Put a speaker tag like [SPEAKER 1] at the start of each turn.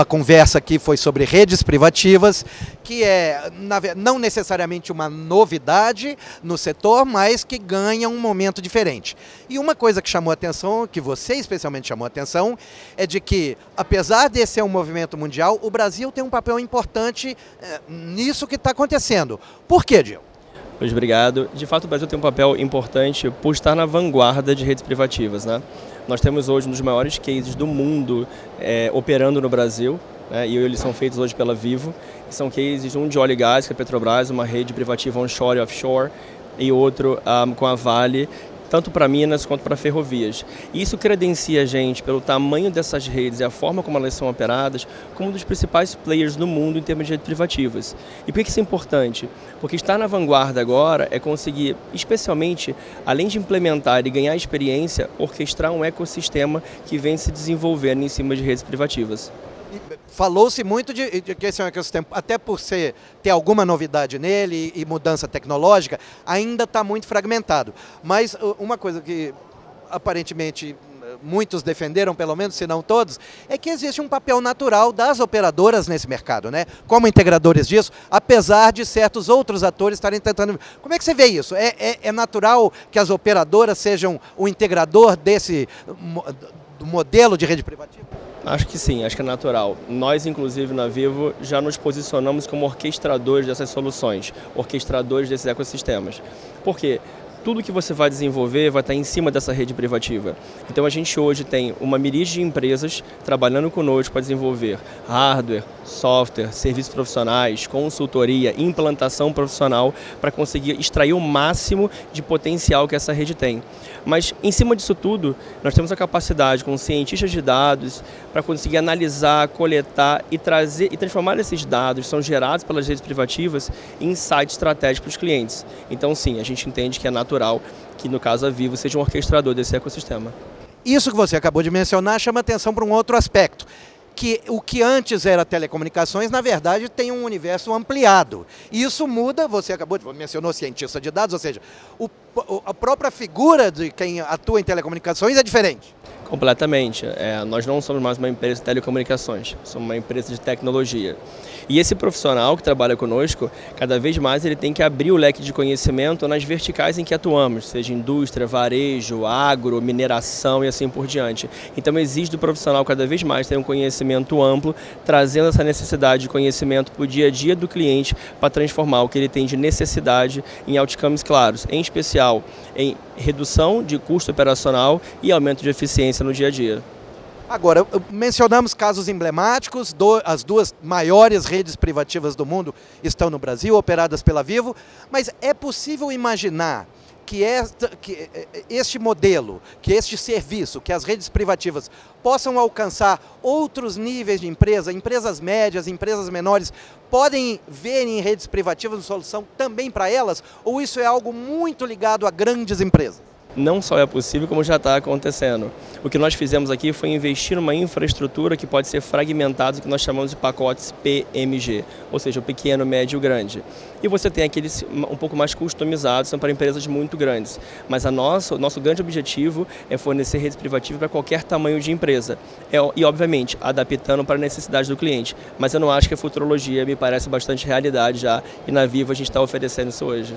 [SPEAKER 1] a conversa aqui foi sobre redes privativas, que é não necessariamente uma novidade no setor, mas que ganha um momento diferente. E uma coisa que chamou a atenção, que você especialmente chamou a atenção, é de que, apesar de ser um movimento mundial, o Brasil tem um papel importante é, nisso que está acontecendo. Por quê, Gil?
[SPEAKER 2] Pois obrigado. De fato, o Brasil tem um papel importante por estar na vanguarda de redes privativas. Né? Nós temos hoje um dos maiores cases do mundo é, operando no Brasil, né? e eles são feitos hoje pela Vivo. São cases, um de óleo e gás, que é a Petrobras, uma rede privativa onshore e offshore, e outro um, ah, com a Vale, tanto para Minas quanto para ferrovias. Isso credencia a gente pelo tamanho dessas redes e a forma como elas são operadas como um dos principais players no mundo em termos de redes privativas. E por que isso é importante? Porque estar na vanguarda agora é conseguir, especialmente, além de implementar e ganhar experiência, orquestrar um ecossistema que vem se desenvolvendo em cima de redes privativas.
[SPEAKER 1] Falou-se muito de, de que esse é um ecossistema, até por ser, ter alguma novidade nele e, e mudança tecnológica, ainda está muito fragmentado. Mas uma coisa que aparentemente muitos defenderam, pelo menos, se não todos, é que existe um papel natural das operadoras nesse mercado, né? Como integradores disso, apesar de certos outros atores estarem tentando. Como é que você vê isso? É, é, é natural que as operadoras sejam o integrador desse modelo de rede privativa?
[SPEAKER 2] Acho que sim, acho que é natural. Nós, inclusive, na Vivo, já nos posicionamos como orquestradores dessas soluções, orquestradores desses ecossistemas. Por quê? Tudo que você vai desenvolver vai estar em cima dessa rede privativa. Então a gente hoje tem uma miríade de empresas trabalhando conosco para desenvolver hardware, software, serviços profissionais, consultoria, implantação profissional para conseguir extrair o máximo de potencial que essa rede tem. Mas em cima disso tudo, nós temos a capacidade com cientistas de dados para conseguir analisar, coletar e trazer e transformar esses dados que são gerados pelas redes privativas em insights estratégicos para os clientes. Então sim, a gente entende que é natural natural que, no caso, a Vivo seja um orquestrador desse ecossistema.
[SPEAKER 1] Isso que você acabou de mencionar chama atenção para um outro aspecto que o que antes era telecomunicações, na verdade, tem um universo ampliado. E isso muda, você acabou de mencionou cientista de dados, ou seja, o, a própria figura de quem atua em telecomunicações é diferente.
[SPEAKER 2] Completamente. É, nós não somos mais uma empresa de telecomunicações, somos uma empresa de tecnologia. E esse profissional que trabalha conosco, cada vez mais ele tem que abrir o leque de conhecimento nas verticais em que atuamos, seja indústria, varejo, agro, mineração e assim por diante. Então exige do profissional cada vez mais ter um conhecimento amplo, trazendo essa necessidade de conhecimento para o dia a dia do cliente para transformar o que ele tem de necessidade em outcomes claros, em especial em redução de custo operacional e aumento de eficiência no dia a dia.
[SPEAKER 1] Agora, mencionamos casos emblemáticos, do, as duas maiores redes privativas do mundo estão no Brasil, operadas pela Vivo, mas é possível imaginar que, esta, que este modelo, que este serviço, que as redes privativas possam alcançar outros níveis de empresa, empresas médias, empresas menores, podem ver em redes privativas uma solução também para elas? Ou isso é algo muito ligado a grandes empresas?
[SPEAKER 2] Não só é possível, como já está acontecendo. O que nós fizemos aqui foi investir numa infraestrutura que pode ser fragmentada, que nós chamamos de pacotes PMG, ou seja, o pequeno, médio, grande. E você tem aqueles um pouco mais customizados, são para empresas muito grandes. Mas a nossa, o nosso grande objetivo é fornecer redes privativas para qualquer tamanho de empresa. É, e, obviamente, adaptando para a necessidade do cliente. Mas eu não acho que a futurologia me parece bastante realidade já, e na Viva a gente está oferecendo isso hoje.